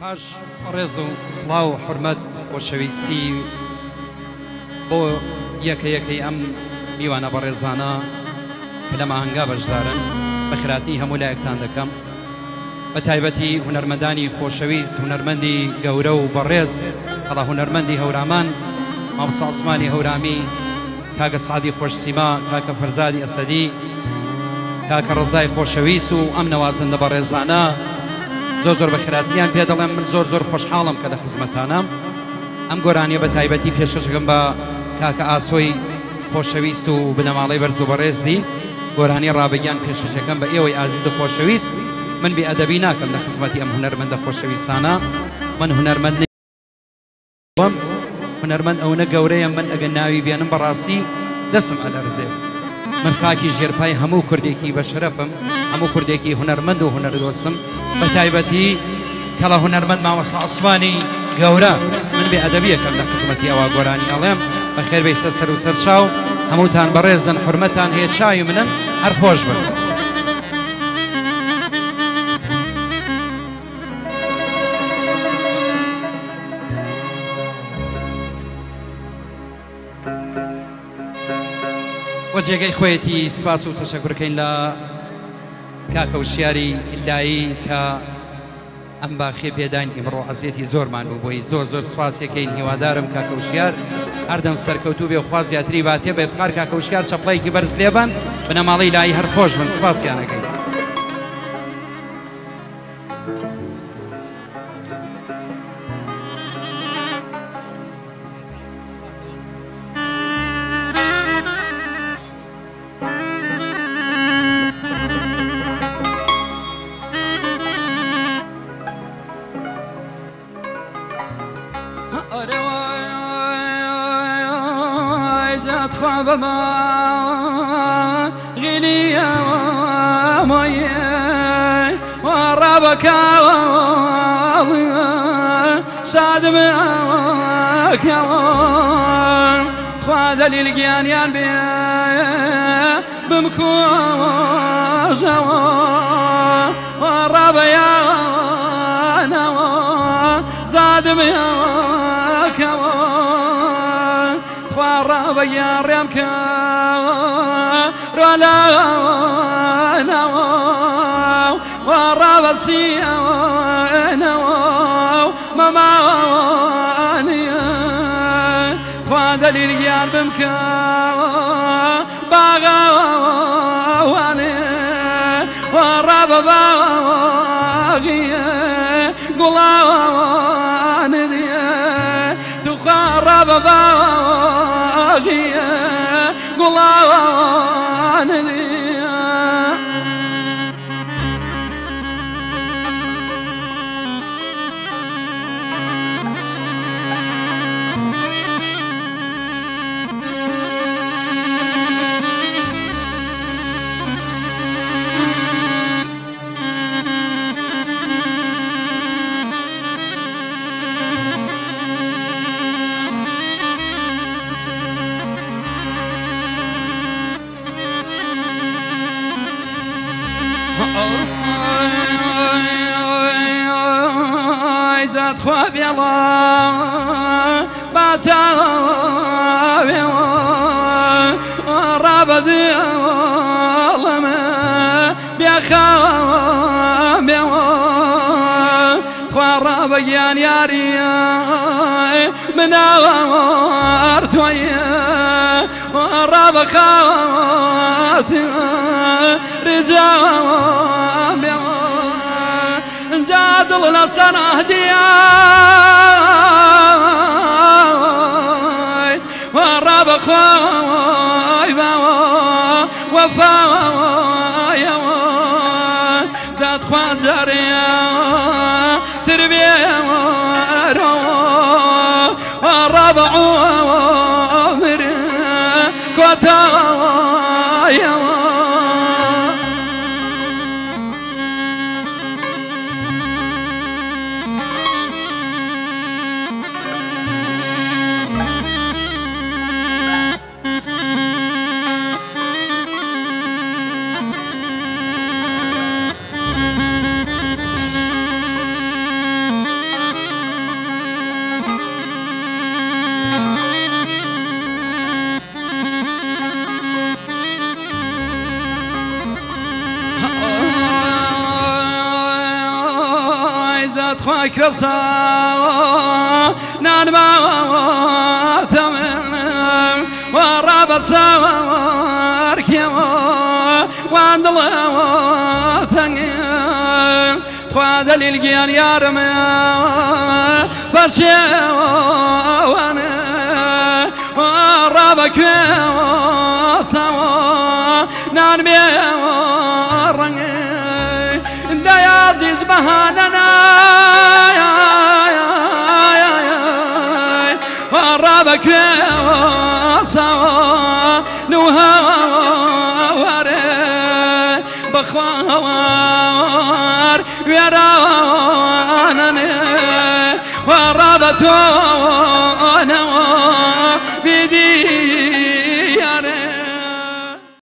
پاش ڕێز و سڵاو و حرمەت خۆشەویستی بۆ یەکە یەکەی ئەم میوانە بە ڕێزانە کە لە ماهنگا بەشدارن. بە خراتی هەموو لایەکتان دەکەم. بە تایبەتی هوەرمەندانی خۆشەویست هوەرمەندی گەورە و بەڕێز هەڵا هوەرمەندی هەورامان مامۆستا عوسمانی هەورامی کاکە سعدی خۆشسیما کاکە فەرزادی ئەسەدی کاکە ڕزای خۆشەویست و ئەم نەوازندە بە ڕێزانە. زۆر زۆر بە خراردیان پێ دەڵێم من زۆر زۆر خۆشحاڵم کە لە خزمەتانم ئەم گۆرانیە بە تایبەتی پێشەشەکەم بە کاکە ئاسۆی خۆشەویست و بنەماڵی بەرز و بەڕێزی. گۆرانی ڕابگیان پێشەشەکەم بە ئێوەی ئازیز و خۆشەویست. من بێ ئەدەبی ناکەم لە خزمەتی ئەم هوەرمەندە خۆشەویستانە. من هوەرمەند هوەرمەند ئەوە گەورەیە من ئەگەر ناوی بێنم بەڕاستی دەسم ئەلەرزێ من خاکی ژێرپای هەموو کوردێکی بە شرفم هەموو کوردێکی هوەرمەند و هوەردۆسم بە تایبەتی کەڵە هوەرمەند ماوەسا عسمانی گەورە. من بێ ئەدەبیەکەم لە قسمەتی ئەوە گۆرانی ئەڵێم. بە خێربەی سەر سەر و سەرچاو هەمووتان بەڕێزن حرمەتان هەیە چاوی منن. هەر خۆش بن. وەجێگەی خۆیەتی سپاس و تەشەکرکەین لە کاکە و شیاری لایی کە ئەم باخێ پێدان ئیمڕۆ عزیەتی زۆرمان بوو بۆی زۆر زۆر سپاسێکەین هیوادارم کاکەوشیار هەردەم سەرکەوتو بێ خواز زیاتری باتێ بە افتخار کاکەوشکار چەپڵەیەکی بەرز لێبان. بنەماڵی لای هەر خۆش من سپاسیانەکەین. بابا غليا ومي وربك سعد معك يا خواد للقيان يان بي بمكوز ورب يا زاد معك يا خوارا بيا ريمك رولا نو ورا بسيا نو ماما انيا خواد لليان بمك باغا واني ورا بباغي قلا زاد خواب يلا باتا رابد لما بيخام خوارا بيان ياري من أغمار تويا وراب خات زاد لنا سنة هدياي وراب خاي وفايا زاد خوازريا تربية وراب عمر كوتايا زاد خواك رسا نان ما تمام وراب سوار كيما واندل تنگم خوا دلیل گیان یارم بس وأنا رابك سوا نان بي رابك سوا نوها وره بخوار ويرانني ورابطو